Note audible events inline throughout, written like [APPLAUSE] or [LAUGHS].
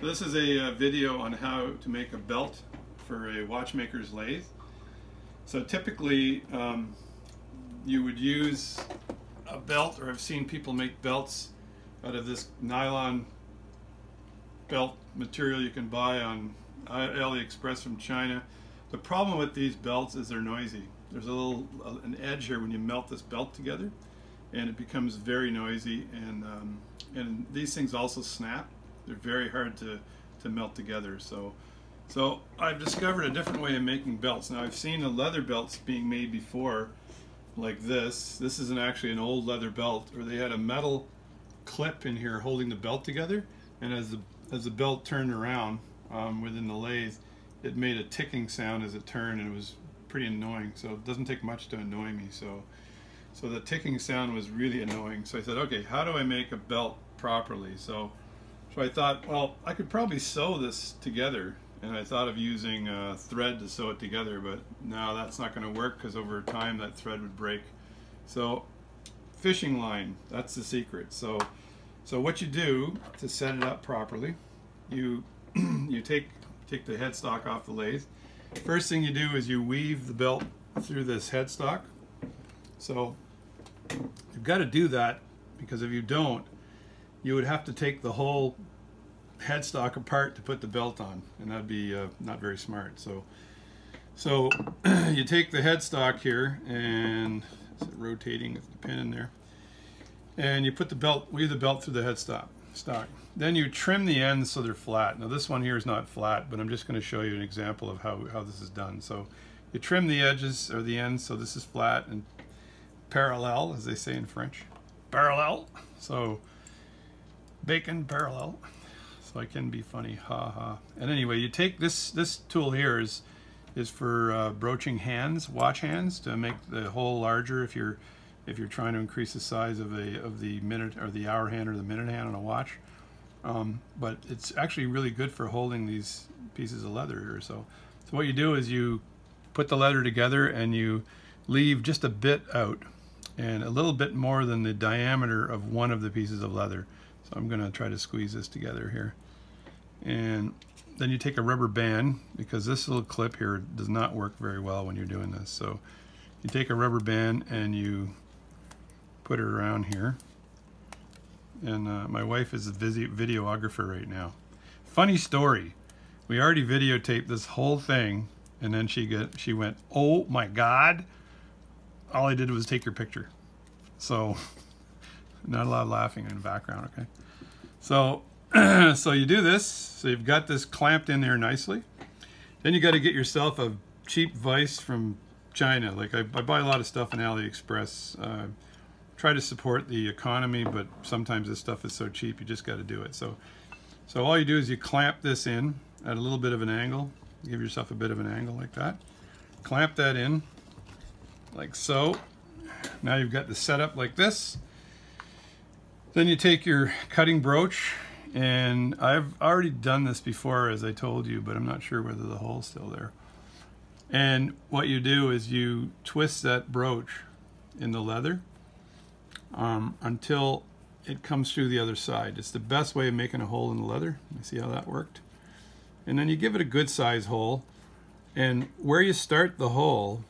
So this is a, uh, video on how to make a belt for a watchmaker's lathe. So typically um, you would use a belt, or I've seen people make belts out of this nylon belt material you can buy on AliExpress from China. The problem with these belts is they're noisy. There's a little an edge here when you melt this belt together and it becomes very noisy and um, and these things also snap they're very hard to, to melt together. So, so I've discovered a different way of making belts. Now I've seen the leather belts being made before, like this. This isn't actually an old leather belt, where they had a metal clip in here holding the belt together, and as the as the belt turned around um, within the lathe, it made a ticking sound as it turned, and it was pretty annoying. So it doesn't take much to annoy me. So, so the ticking sound was really annoying. So I said, okay, how do I make a belt properly? So so I thought, well, I could probably sew this together. And I thought of using uh, thread to sew it together, but no, that's not going to work because over time that thread would break. So fishing line, that's the secret. So, so what you do to set it up properly, you [CLEARS THROAT] you take take the headstock off the lathe. First thing you do is you weave the belt through this headstock. So you've got to do that because if you don't, you would have to take the whole headstock apart to put the belt on and that'd be uh, not very smart so. So [CLEARS THROAT] you take the headstock here and rotating with the pin in there? And you put the belt weave the belt through the headstock stock. Then you trim the ends so they're flat. Now this one here is not flat but I'm just going to show you an example of how, how this is done. So you trim the edges or the ends so this is flat and parallel as they say in French. Parallel. So bacon parallel so I can be funny ha ha. And anyway you take this this tool here is is for uh, broaching hands watch hands to make the hole larger if you're if you're trying to increase the size of a of the minute or the hour hand or the minute hand on a watch. Um, but it's actually really good for holding these pieces of leather here. So so what you do is you put the leather together and you leave just a bit out and a little bit more than the diameter of one of the pieces of leather so I'm going to try to squeeze this together here. And then you take a rubber band, because this little clip here does not work very well when you're doing this. So you take a rubber band and you put it around here. And uh, my wife is a videographer right now. Funny story. We already videotaped this whole thing, and then she get she went, "Oh my God!" All I did was take your picture. So [LAUGHS] Not a lot of laughing in the background, okay? So, [CLEARS THROAT] so you do this. So you've got this clamped in there nicely. Then you got to get yourself a cheap vise from China. Like I, I buy a lot of stuff in AliExpress. Uh, try to support the economy, but sometimes this stuff is so cheap you just got to do it. So, so all you do is you clamp this in at a little bit of an angle. Give yourself a bit of an angle like that. Clamp that in like so. Now you've got the setup like this. Then you take your cutting broach, and I've already done this before, as I told you, but I'm not sure whether the hole's still there. And what you do is you twist that broach in the leather um, until it comes through the other side. It's the best way of making a hole in the leather. You see how that worked? And then you give it a good size hole. And where you start the hole,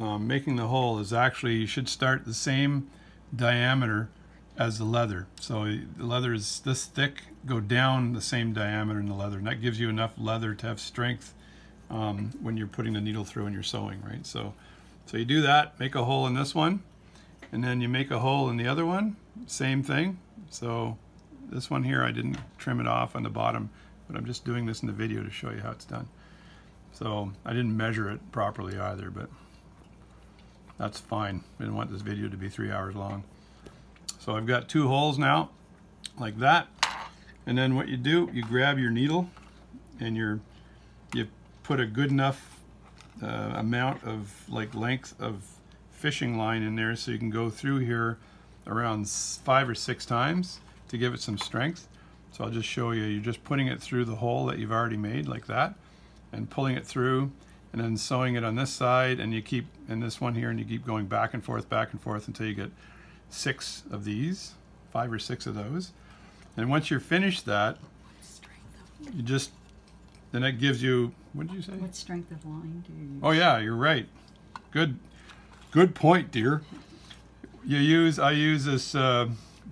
um, making the hole is actually, you should start the same diameter as the leather. So the leather is this thick, go down the same diameter in the leather, and that gives you enough leather to have strength um, when you're putting the needle through and you're sewing, right? So, so you do that, make a hole in this one, and then you make a hole in the other one, same thing. So this one here, I didn't trim it off on the bottom, but I'm just doing this in the video to show you how it's done. So I didn't measure it properly either, but that's fine. I didn't want this video to be three hours long. So I've got two holes now, like that. And then what you do, you grab your needle and you you put a good enough uh, amount of like length of fishing line in there so you can go through here around five or six times to give it some strength. So I'll just show you, you're just putting it through the hole that you've already made like that and pulling it through and then sewing it on this side and you keep in this one here and you keep going back and forth, back and forth until you get six of these, five or six of those. And once you're finished that, you just then that gives you what did you say? What strength of line do you use? Oh yeah, you're right. Good, good point, dear. You use I use this uh,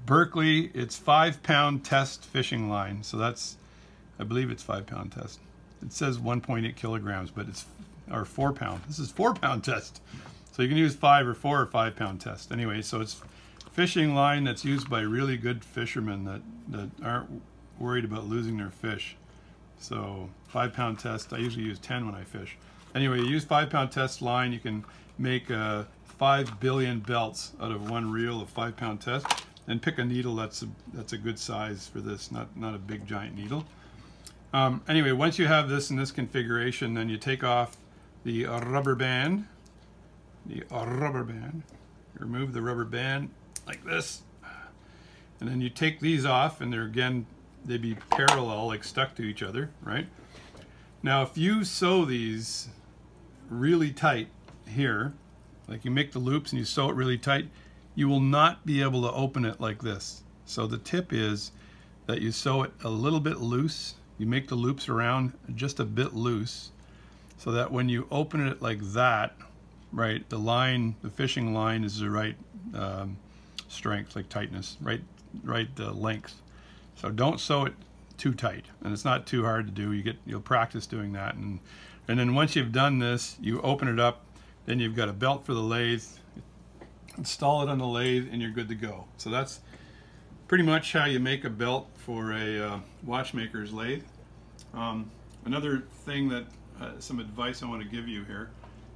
Berkley. It's five pound test fishing line. So that's, I believe it's five pound test. It says 1.8 kilograms, but it's or four pound. This is four pound test. So you can use five or four or five pound test. Anyway, so it's fishing line that's used by really good fishermen that that aren't worried about losing their fish. So five pound test, I usually use 10 when I fish. Anyway, you use five pound test line, you can make uh, five billion belts out of one reel of five pound test and pick a needle that's a, that's a good size for this, not, not a big giant needle. Um, anyway, once you have this in this configuration, then you take off the rubber band, the rubber band, remove the rubber band like this, and then you take these off and they're again they'd be parallel, like stuck to each other, right? Now, if you sew these really tight here, like you make the loops and you sew it really tight, you will not be able to open it like this. So the tip is that you sew it a little bit loose. You make the loops around just a bit loose so that when you open it like that, right, the line, the fishing line is the right um, strength, like tightness, right, right uh, length. So don't sew it too tight, and it's not too hard to do. You get you'll practice doing that, and and then once you've done this, you open it up. Then you've got a belt for the lathe. Install it on the lathe, and you're good to go. So that's pretty much how you make a belt for a uh, watchmaker's lathe. Um, another thing that uh, some advice I want to give you here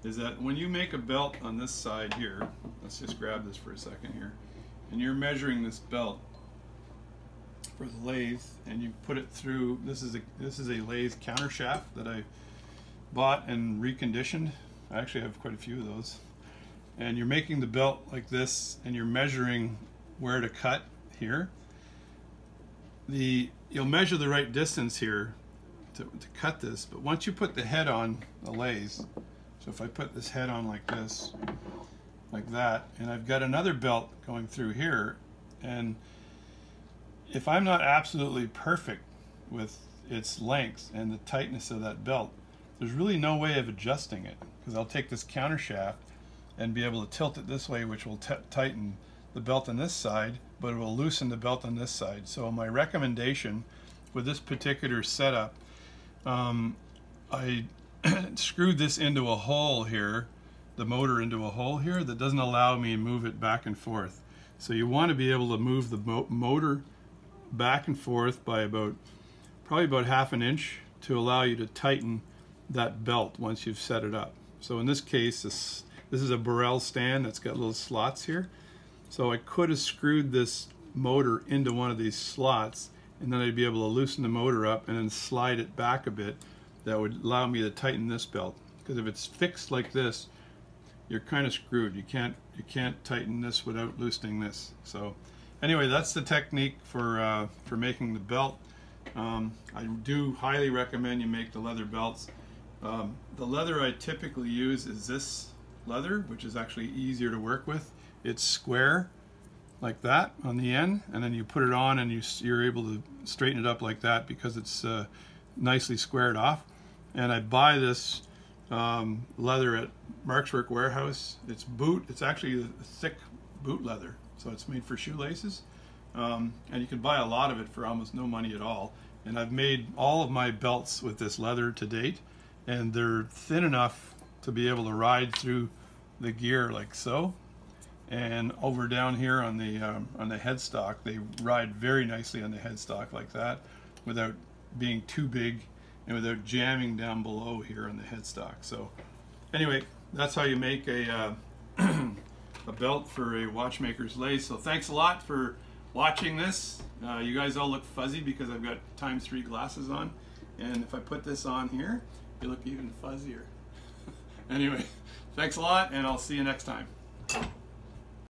is that when you make a belt on this side here, let's just grab this for a second here, and you're measuring this belt, for the lathe and you put it through this is a this is a lathe counter shaft that I bought and reconditioned. I actually have quite a few of those. And you're making the belt like this and you're measuring where to cut here. The you'll measure the right distance here to, to cut this but once you put the head on the lathe so if I put this head on like this like that and I've got another belt going through here and if I'm not absolutely perfect with its length and the tightness of that belt, there's really no way of adjusting it because I'll take this counter shaft and be able to tilt it this way, which will tighten the belt on this side, but it will loosen the belt on this side. So my recommendation with this particular setup, um, I [CLEARS THROAT] screwed this into a hole here, the motor into a hole here that doesn't allow me to move it back and forth. So you want to be able to move the mo motor back and forth by about probably about half an inch to allow you to tighten that belt once you've set it up. So in this case, this, this is a Burrell stand that's got little slots here. So I could have screwed this motor into one of these slots and then I'd be able to loosen the motor up and then slide it back a bit that would allow me to tighten this belt. Because if it's fixed like this, you're kind of screwed. You can't you can't tighten this without loosening this. So anyway, that's the technique for, uh, for making the belt. Um, I do highly recommend you make the leather belts. Um, the leather I typically use is this leather, which is actually easier to work with. It's square like that on the end, and then you put it on and you, you're able to straighten it up like that because it's uh, nicely squared off. And I buy this um, leather at Mark's Work Wearhouse. It's boot, it's actually thick boot leather. So it's made for shoelaces. Um, and you can buy a lot of it for almost no money at all. And I've made all of my belts with this leather to date. And they're thin enough to be able to ride through the gear like so. And over down here on the, um, on the headstock, they ride very nicely on the headstock like that without being too big and without jamming down below here on the headstock. So anyway, that's how you make a uh, [CLEARS THROAT] a belt for a watchmaker's lathe. So thanks a lot for watching this. Uh, you guys all look fuzzy because I've got times three glasses on. And if I put this on here, you look even fuzzier. [LAUGHS] anyway, thanks a lot and I'll see you next time.